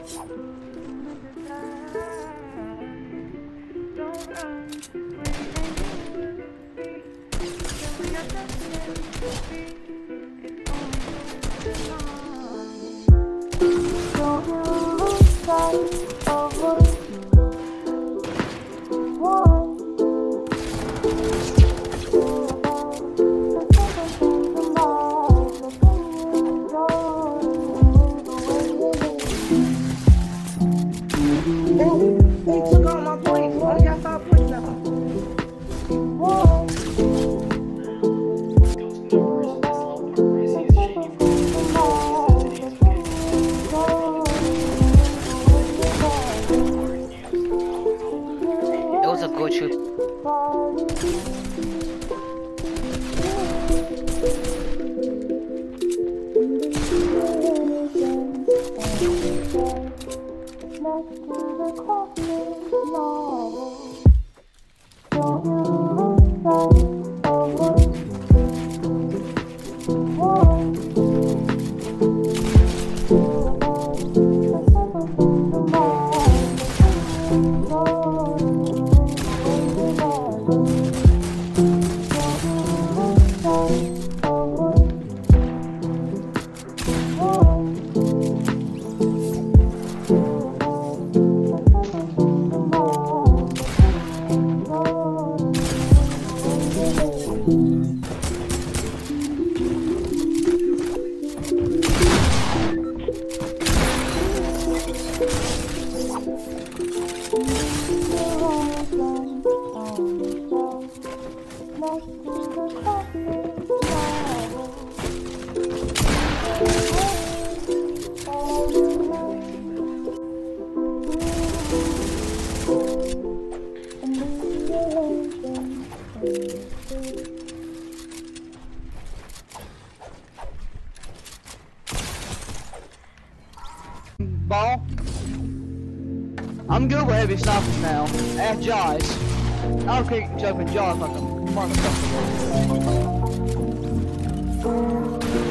Thank you. Let's do the coffee, Lord. you. Ball. I'm good with heavy snipers now. Ask Josh. I'll keep jumping Josh like a motherfucker.